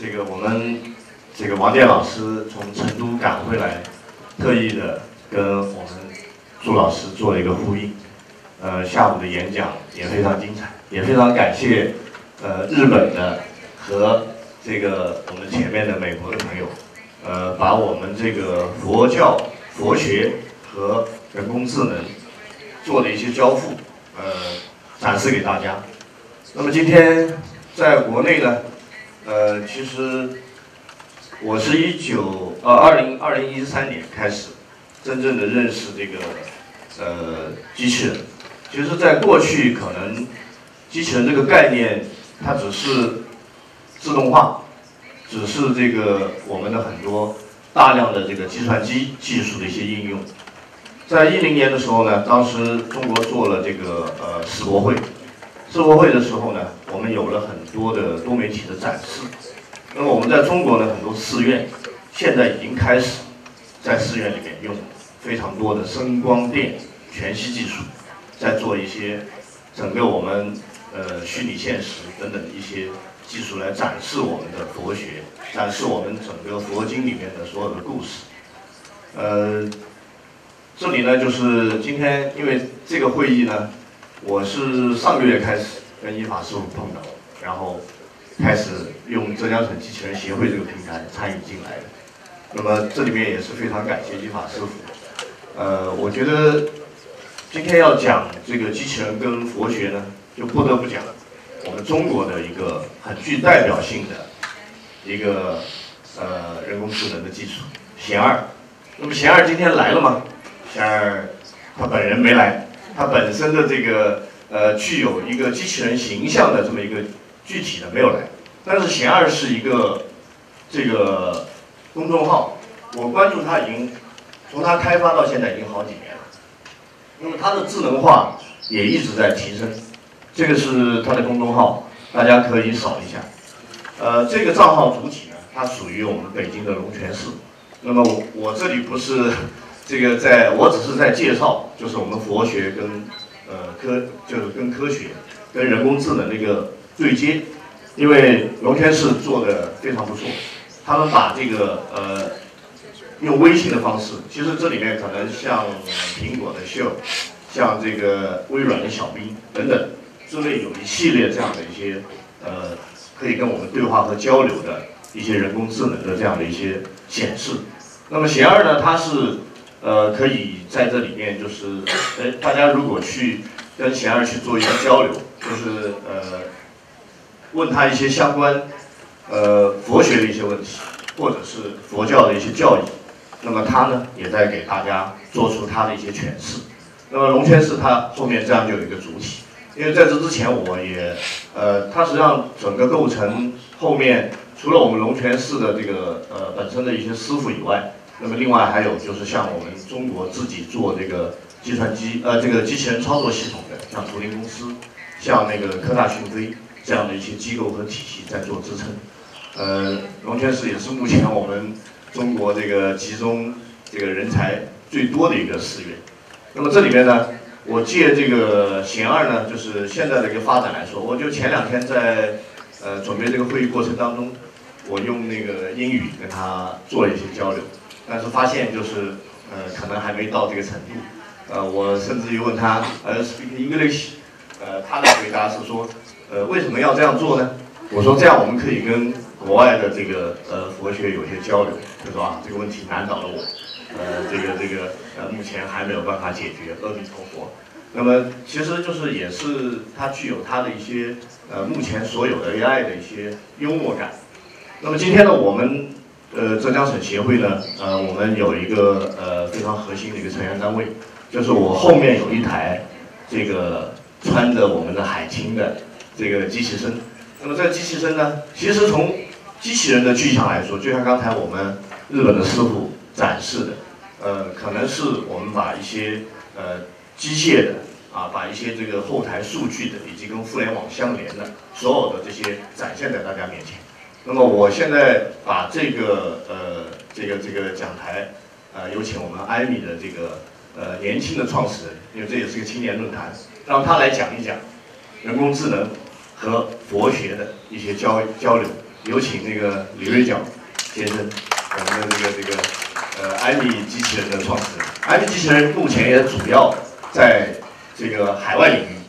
这个我们这个王健老师从成都赶回来，特意的跟我们朱老师做了一个呼应。呃，下午的演讲也非常精彩，也非常感谢呃日本的和这个我们前面的美国的朋友，呃，把我们这个佛教、佛学和人工智能做的一些交付，呃，展示给大家。那么今天在国内呢？呃，其实我是一九呃二零二零一三年开始真正的认识这个呃机器人。其实，在过去可能机器人这个概念，它只是自动化，只是这个我们的很多大量的这个计算机技术的一些应用。在一零年的时候呢，当时中国做了这个呃世博会。世博会的时候呢，我们有了很多的多媒体的展示。那么我们在中国呢，很多寺院现在已经开始在寺院里面用非常多的声光电全息技术，在做一些整个我们呃虚拟现实等等一些技术来展示我们的佛学，展示我们整个佛经里面的所有的故事。呃，这里呢就是今天因为这个会议呢。我是上个月开始跟依法师傅碰到，然后开始用浙江省机器人协会这个平台参与进来的。那么这里面也是非常感谢依法师傅。呃，我觉得今天要讲这个机器人跟佛学呢，就不得不讲我们中国的一个很具代表性的一个呃人工智能的技术贤二。那么贤二今天来了吗？贤二他本人没来。它本身的这个呃具有一个机器人形象的这么一个具体的没有来，但是贤二是一个这个公众号，我关注它已经从它开发到现在已经好几年了，那么它的智能化也一直在提升，这个是它的公众号，大家可以扫一下，呃这个账号主体呢，它属于我们北京的龙泉寺，那么我我这里不是。这个在我只是在介绍，就是我们佛学跟呃科，就是跟科学、跟人工智能的一个对接，因为龙天寺做的非常不错，他们把这个呃用微信的方式，其实这里面可能像苹果的秀，像这个微软的小冰等等之类有一系列这样的一些呃可以跟我们对话和交流的一些人工智能的这样的一些显示。那么贤二呢，它是。呃，可以在这里面就是，呃，大家如果去跟贤儿去做一些交流，就是呃，问他一些相关呃佛学的一些问题，或者是佛教的一些教义，那么他呢也在给大家做出他的一些诠释。那么龙泉寺它后面这样就有一个主体，因为在这之前我也呃，它实际上整个构成后面除了我们龙泉寺的这个呃本身的一些师傅以外。那么另外还有就是像我们中国自己做这个计算机呃这个机器人操作系统的，像图灵公司，像那个科大讯飞这样的一些机构和体系在做支撑。呃，龙泉寺也是目前我们中国这个集中这个人才最多的一个寺院。那么这里面呢，我借这个贤二呢，就是现在的一个发展来说，我就前两天在呃准备这个会议过程当中，我用那个英语跟他做了一些交流。但是发现就是，呃，可能还没到这个程度，呃，我甚至于问他，呃，speak English，呃，他的回答是说，呃，为什么要这样做呢？我说这样我们可以跟国外的这个呃佛学有些交流，就说啊，这个问题难倒了我，呃，这个这个呃，目前还没有办法解决，阿弥陀佛。那么其实就是也是它具有它的一些呃目前所有的 AI 的一些幽默感。那么今天呢，我们。呃，浙江省协会呢，呃，我们有一个呃非常核心的一个成员单位，就是我后面有一台这个穿着我们的海青的这个机器身。那么这个机器身呢，其实从机器人的具象来说，就像刚才我们日本的师傅展示的，呃，可能是我们把一些呃机械的啊，把一些这个后台数据的，以及跟互联网相连的所有的这些展现在大家面前。那么我现在把这个呃这个这个讲台，呃有请我们艾米的这个呃年轻的创始人，因为这也是个青年论坛，让他来讲一讲人工智能和佛学的一些交交流。有请那个李瑞角先生，我们的这个这个呃艾米机器人的创始人。艾米机器人目前也主要在这个海外领域。